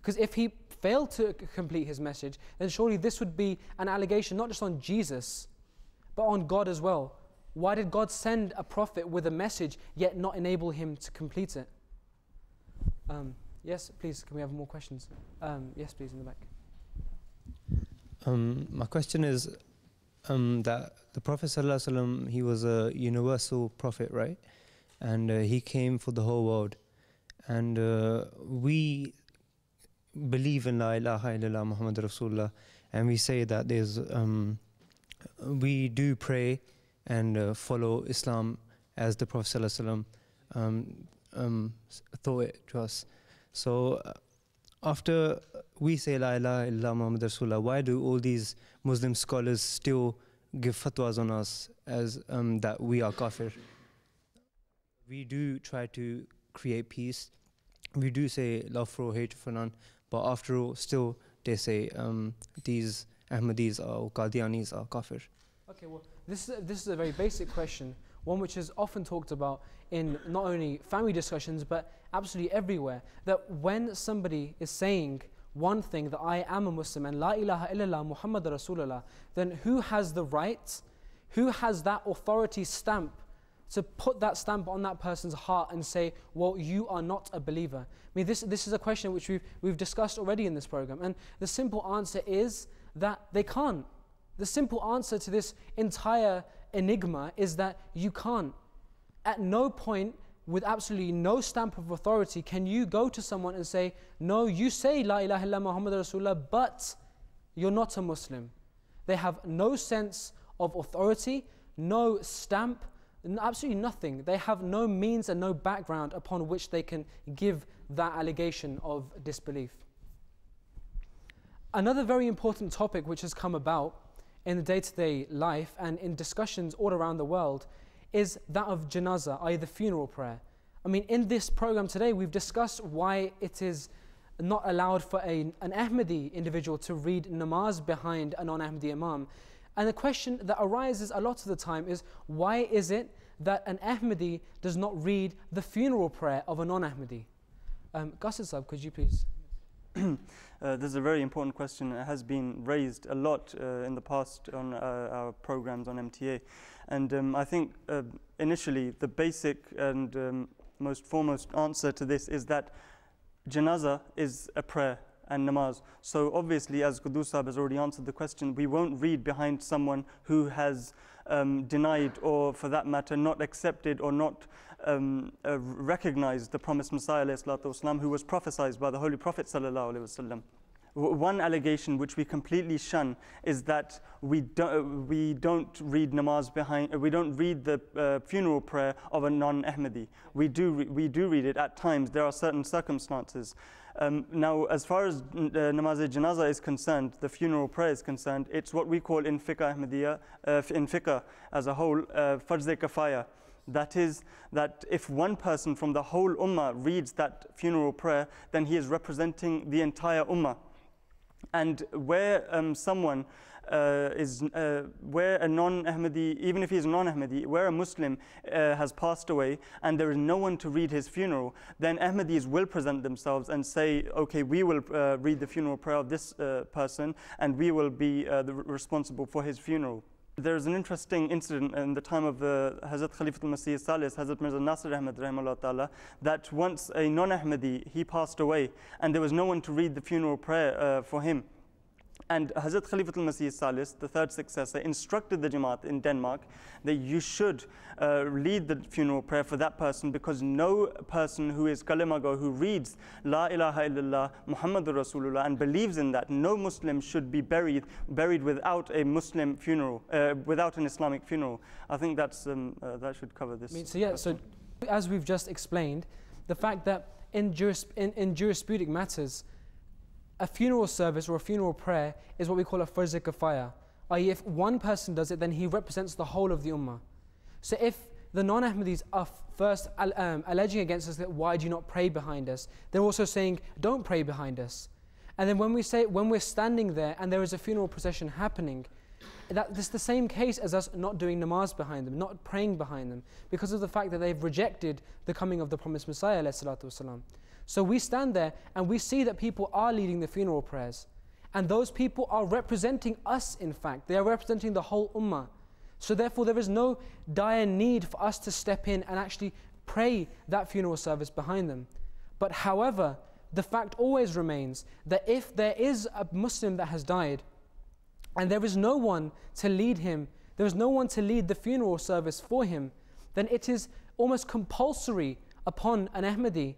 Because if he failed to complete his message, then surely this would be an allegation not just on Jesus, but on God as well. Why did God send a prophet with a message yet not enable him to complete it? Um, yes, please, can we have more questions? Um, yes, please, in the back. Um, my question is um, that the Prophet ﷺ, he was a universal prophet, right? And uh, he came for the whole world. And uh, we believe in La ilaha illallah Muhammad Rasulullah, and we say that there's, um, we do pray and uh, follow Islam as the Prophet ﷺ, um, um, taught it to us. So after we say La ilaha illallah Muhammad Rasulullah, why do all these Muslim scholars still give fatwas on us as um, that we are kafir? We do try to create peace. We do say love for all, hate for none, but after all, still they say um, these Ahmadis or Qadianis are kafir. Okay, well, this is, a, this is a very basic question, one which is often talked about in not only family discussions but absolutely everywhere. That when somebody is saying one thing that I am a Muslim and La ilaha illallah Muhammad Rasulullah, then who has the right, who has that authority stamp to put that stamp on that person's heart and say, well, you are not a believer? I mean, this, this is a question which we've, we've discussed already in this program. And the simple answer is that they can't. The simple answer to this entire enigma is that you can't. At no point with absolutely no stamp of authority, can you go to someone and say, No, you say La ilaha illallah Muhammad Rasulullah, but you're not a Muslim? They have no sense of authority, no stamp, absolutely nothing. They have no means and no background upon which they can give that allegation of disbelief. Another very important topic which has come about in the day to day life and in discussions all around the world is that of janazah, i.e., the funeral prayer. I mean, in this program today, we've discussed why it is not allowed for a, an Ahmadi individual to read namaz behind a non Ahmadi Imam. And the question that arises a lot of the time is why is it that an Ahmadi does not read the funeral prayer of a non Ahmadi? Um, Sab, could you please? uh, this is a very important question. It has been raised a lot uh, in the past on uh, our programs on MTA. And um, I think uh, initially the basic and um, most foremost answer to this is that janaza is a prayer and namaz. So obviously, as Qudus has already answered the question, we won't read behind someone who has um, denied or for that matter not accepted or not um, uh, recognized the promised Messiah والسلام, who was prophesied by the Holy Prophet sallallahu alaihi wasallam one allegation which we completely shun is that we don't, we don't read namaz behind, we don't read the uh, funeral prayer of a non-Ahmadi. We do, we do read it at times. There are certain circumstances. Um, now, as far as uh, namaz janazah is concerned, the funeral prayer is concerned, it's what we call in fiqh Ahmadiyya, uh, in fiqh as a whole, uh, farz kafaya. that is, that if one person from the whole ummah reads that funeral prayer, then he is representing the entire ummah. And where um, someone uh, is, uh, where a non-Ahmadi, even if he is non-Ahmadi, where a Muslim uh, has passed away and there is no one to read his funeral, then Ahmadis will present themselves and say, okay, we will uh, read the funeral prayer of this uh, person and we will be uh, responsible for his funeral. There's an interesting incident in the time of the Hazrat Khalifatul Masih Salis, Hazrat Mirza Nasir Ahmad ta'ala, that once a non-Ahmadi, he passed away and there was no one to read the funeral prayer uh, for him. And Hazrat Khalifatul Masih Salis, the third successor, instructed the Jamaat in Denmark that you should uh, lead the funeral prayer for that person because no person who is kalimago, who reads La ilaha illallah Muhammadur Rasulullah and believes in that, no Muslim should be buried buried without a Muslim funeral, uh, without an Islamic funeral. I think that's um, uh, that should cover this. I mean, so yeah, so as we've just explained, the fact that in, juris, in, in jurisprudent matters, a funeral service or a funeral prayer is what we call a farz kafaya. i.e. if one person does it, then he represents the whole of the ummah. So if the non-Ahmadis are first um, alleging against us that why do you not pray behind us, they're also saying don't pray behind us. And then when we say when we're standing there and there is a funeral procession happening, that, that's the same case as us not doing namaz behind them, not praying behind them, because of the fact that they've rejected the coming of the promised Messiah. So we stand there and we see that people are leading the funeral prayers. And those people are representing us, in fact. They are representing the whole ummah. So therefore, there is no dire need for us to step in and actually pray that funeral service behind them. But however, the fact always remains that if there is a Muslim that has died and there is no one to lead him, there is no one to lead the funeral service for him, then it is almost compulsory upon an Ahmadi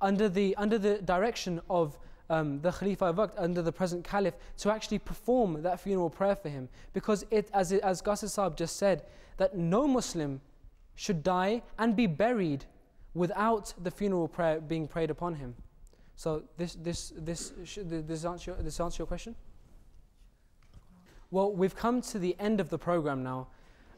under the, under the direction of um, the Khalifa under the present Caliph, to actually perform that funeral prayer for him. Because it, as, it, as Qasid Saab just said, that no Muslim should die and be buried without the funeral prayer being prayed upon him. So this, this, this, this, answer, this answer your question? Well, we've come to the end of the program now,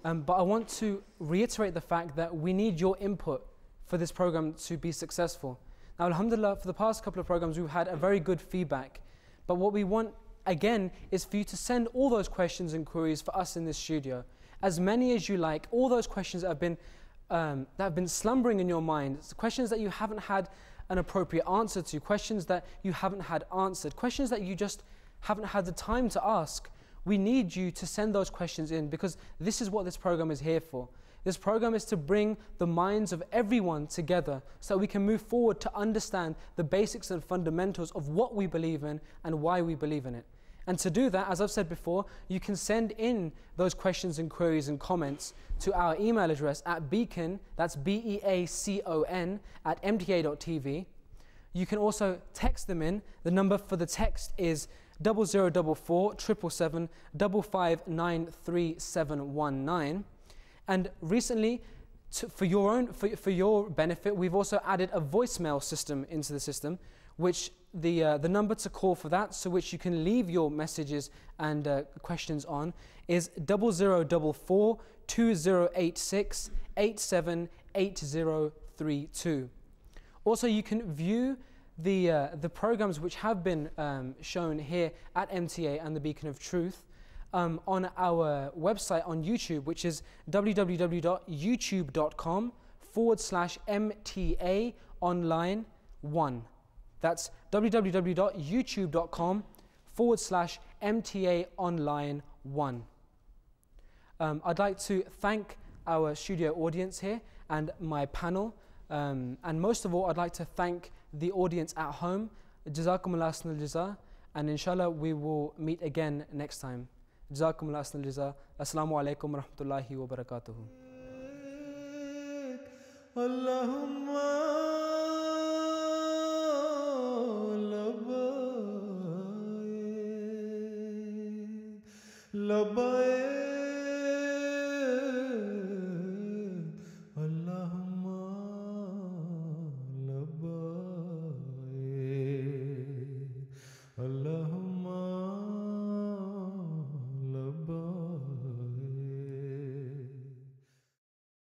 um, but I want to reiterate the fact that we need your input for this program to be successful. Now, Alhamdulillah, for the past couple of programs, we've had a very good feedback. But what we want, again, is for you to send all those questions and queries for us in this studio. As many as you like, all those questions that have been, um, that have been slumbering in your mind, questions that you haven't had an appropriate answer to, questions that you haven't had answered, questions that you just haven't had the time to ask, we need you to send those questions in because this is what this program is here for. This program is to bring the minds of everyone together so that we can move forward to understand the basics and fundamentals of what we believe in and why we believe in it. And to do that, as I've said before, you can send in those questions and queries and comments to our email address at beacon, that's B E A C O N, at mta.tv. You can also text them in. The number for the text is 0044 777 5593719. And recently, to, for your own for, for your benefit, we've also added a voicemail system into the system, which the uh, the number to call for that, so which you can leave your messages and uh, questions on, is 0044 2086 878032. Also, you can view the, uh, the programs which have been um, shown here at MTA and the Beacon of Truth um, on our website on YouTube, which is www.youtube.com forward slash MTA online one. That's www.youtube.com forward slash MTA online one. Um, I'd like to thank our studio audience here and my panel. Um, and most of all, I'd like to thank the audience at home. Jazakum Allah jaza. And inshallah, we will meet again next time. جزاکم اللہ حسن الرضا السلام علیکم ورحمۃ اللہ وبرکاتہ. لبائے